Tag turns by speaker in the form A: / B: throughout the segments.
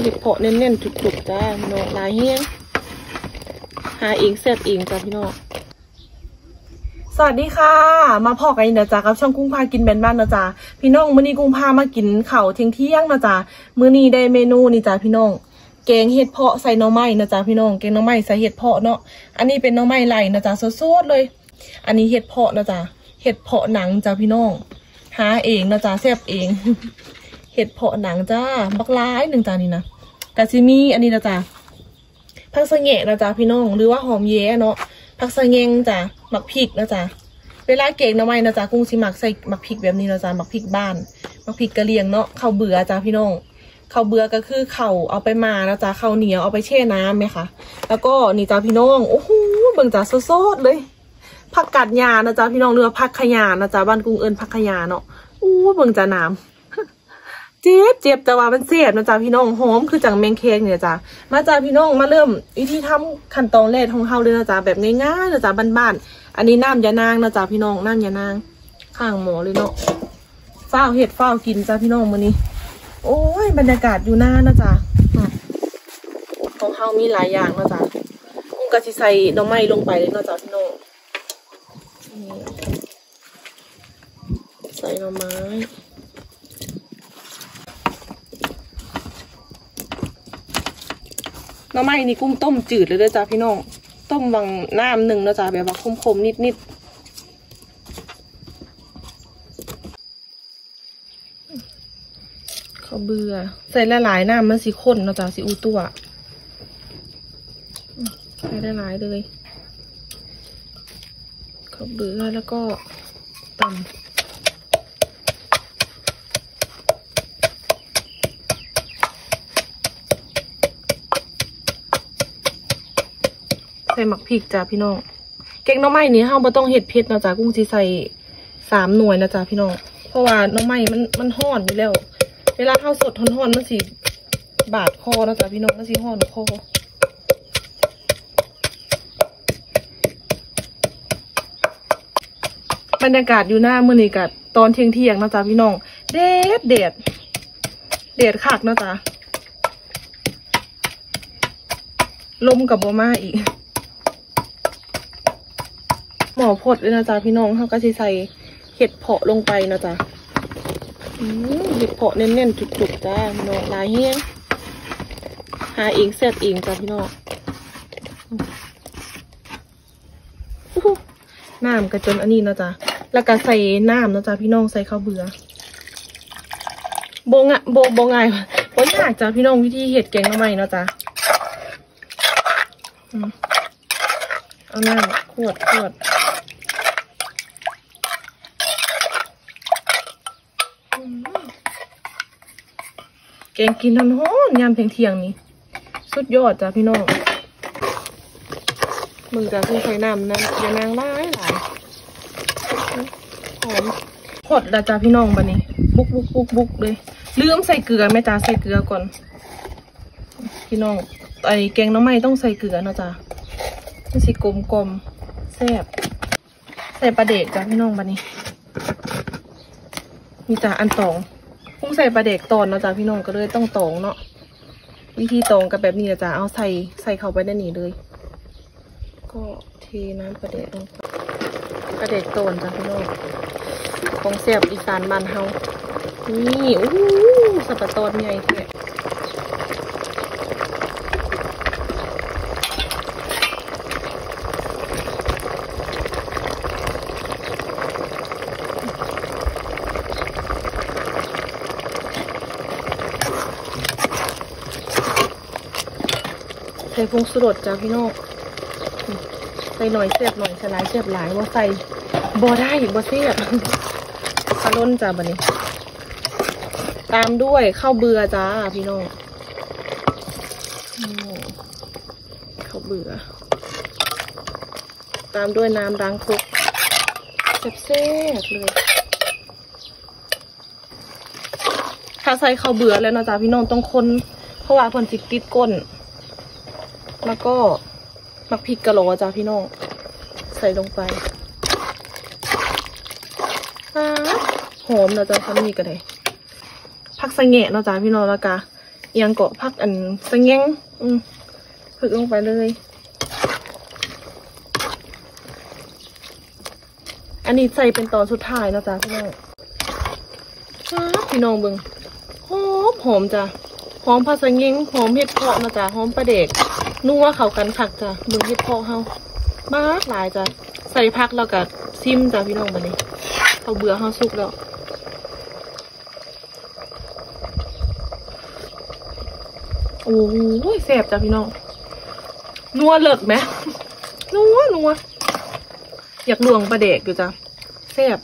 A: เห็ดเพาะเน้นๆจุกๆจ้าพี่น้องลายเฮี้ยงหาเองแซ่บเองจ้าพี่น้องสวัสดีค่ะ มาพอกันอีกนะจ๊ะกับช่องกุ้งพากินแบนบ้านนะจ๊ะพี่น้องมื้อนี้กุ้งพามากินข้าเที่ยงเที่ยงนะจ๊ะมื้อนี้ได้เมนูนี่จ้าพี่น้องแกงเห็ดเพาะใส่หน่อไม้นะจ๊ะพี่น้องแกงหน่อไม้ใส่เห็ดเพาะเนาะอันนี้เป็นหน่อไม้ไหลนะจ๊ะสดๆเลย อันนี้เห็ดเพาะนะจ๊ะเห็ดเพาะหนังจ้ะพี่น้องหาเองนะจ๊ะแซ่บเอง เห็ดเพาะหนังจ้า บักร้ายหนึ่งจานนี้นะกาซิมีอันนี้นะจ๊ะผักสะแงะนะจ๊ะพี่น้อง หรือว่าหอมแย้เนาะผักสะแงงจ้ะหมักพริกนะจ๊ะเวลาเก่งน่อไม้นะจ๊ะกุ้งสิหมักใส่หมักพริกแบบนี้นะจ๊ะหมักพริกบ้านหมักพริกกะเหรี่ยงเนาะข้าวเบื่อจ้ะพี่น้องข้าวเบื่อก็คือเข้าเอาไปมานะจ๊ะข้าวเหนียวเอาไปแช่น้ำไหมคะแล้วก็นี่จ้ะพี่น้องโอ้โหเบิ่งจ้ะสดๆเลยผักกาดหญ้านะจ๊ะพี่น้องเรือผักขยานะจ๊ะบ้านกรุงเอิญผักขยาเนาะอู้เบิ่งจ้ะน้ำ เจ็บเจ็บแต่ว่ามันเสียบนะจ๊ะพี่น้องหอมคือจังแมงเค้กเนี่ยจ้ะมาจ้ะพี่น้องมาเริ่มวิธีทำขั้นตอนแรกของเฮาเลยนะจ๊ะแบบง่ายๆนะจ๊ะบ้านๆอันนี้น้ำยานางนะจ๊ะพี่น้องน้ำยานาง ข้างหมอเลยเนาะฝ้าเห็ดฝ้ากินจ้ะพี่น้องมื้อนี้ โอ้ยบรรยากาศอยู่หน้านะจ๊ะของเฮามีหลายอย่างนะจ๊ะอุ้งก็สิใส่หน่อไม้ลงไปเลยนะจ๊ะพี่น้องใส่หน่อไม้ น้ำไม้นี่กุ้งต้มจืดเลยด้อจ้าพี่น้อง ต้มวังน้ำหนึ่งนะจ้าแบบว่าคมๆนิดๆเขาเบื่อใส่หลายน้ำมันสีข้นนะจ้าสีอูตัวใส่หลายเลยเขาเบื่อแล้วก็ตำ ส่หมักพริกจ้าพี่น้องเก๊กน้องไม้นี้เฮาบ่ต้องเห็ดเผ็ดนะจ๊ะกุ้งสิใส่สามหน่วยนะจ๊ะพี่น้อง เพราะว่าน้องไม้มันมันห่อนอยู่แล้ว เวลาเฮาสดห่อนๆมันสิบาดคอนะจ๊ะพี่น้องมันสิห่อนคอบรรยากาศอยู่หน้ามื้อนี้กับตอนเที่ยงเที่ยงนะจ๊ะพี่น้องเด็ดเด็ดเด็ดคักนะจ๊ะลมกับบ่มาอีก หมอพดเลยนะจ๊ะพี่น้องเขาก็สิใส่เห็ดเพาะลงไปนะจ๊ะอืมเห็ดเพาะเน้นๆจุกๆจ้าพี่น้องลายเฮี้ยงหาเองแซ่บเองจ้ะพี่น้องน้ำกระจนอันนี้นะจ๊ะแล้วก็ใส่น้ำนะจ๊ะพี่น้องใส่ข้าวเบื่อโบงะโบโบง่ายโบยากจ้ะพี่น้องวิธีเห็ดแกงทำไมนะจ๊ะอืมเอาน้ำขวดขวด แกงกินทอนฮ้อนยามเที่ยงๆนี่สุดยอดจ้ะพี่น้องมึงจะคือใช้น้ำนั้นอย่านางร้ายหลายหอมหดละจ้ะพี่น้องบันนี้บุกบุกบุกบุกเลยลืมใส่เกลือไหม่จ้าใส่เกลือก่อน พี่น้องไอแกงน้ำไม้ต้องใส่เกลือนะจ้ะมันสิกลมกลมแซ่บใส่ปลาเด็กจ้ะพี่น้องบันนี้ มีจ้ะอันตอง พุ่งใส่ปลาเด็กตอนเนาะจ้ะพี่น้องก็เลยต้องตองเนาะวิธีตองกับแบบนี้นะจ้ะเอาใส่ใส่เข้าไปในนี้เลย ก็เทน้ำปลาเด็กลงไปปลาเด็กตอนจ้ะพี่น้องของเสียบอีสานบ้านเฮานี่อู้สับปะตอนใหญ่แท้ ส่ผงสุรสจ้ะพี่น้องใส่หน่อยเสียบหน่อยสลายเสียบหลายว่าใส่บ่ได้บ่เสียบคาร่นจ้ะบันนี้ ตามด้วยข้าวเบื่อจ้าพี่น้องข้าวเบื่อ ตามด้วยน้ำล้างครกแซ่บๆเลยถ้าใส่ข้าวเบื่อแล้วนะจ๊ะพี่น้องต้องคนเพราะว่าเพิ่นสิติดก้น แล้วก็มักพริกกะโหลจ้ะพี่น้อง ใส่ลงไปหอมนะจ๊ะทำนี่ก็ได้ผักสะแงะเนาะจ๊ะพี่น้องแล้วก็เอียงเกาะพักอันสะแงงอืมฝึกลงไปเลย อันนี้ใส่เป็นตอนสุดท้ายนะจ๊ะพี่น้องว้าพี่น้องเบิงหอมหอมจ้ะหอมผัดสะแงงหอมเห็ดเพาะนะจ๊ะหอมปลาเด็ก นัวเข้ากันคักจ้ะเบิงเห็ดเพาะเฮามากหลายจ้ะใส่พักแล้วก็ซิมจ้ะพี่น้องบัดนี้เขาเบื่อเฮาสุกแล้วโอ้ยแสบจ้ะพี่น้อง นัวเลิกไหมนัวนัวอยากลวงปลาเด็กอยู่จ้ะแสบ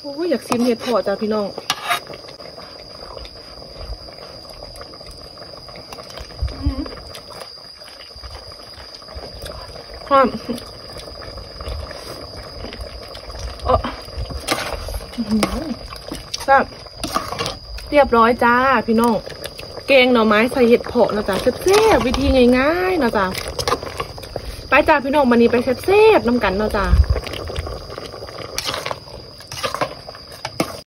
A: โอ้ยอยากซิมเห็ดพอจ้ะพี่น้อง อื้อหือ หอมโอ้โหือแซ่บเรียบร้อยจ้าพี่น้องแกงหน่อไม้ใส่เห็ดเผาะนะจ๊ะแซ่บๆวิธีง่ายๆนะจ๊ะไปจ้าพี่น้องมันี้ไปแซ่บๆน้ำกันนะจ้า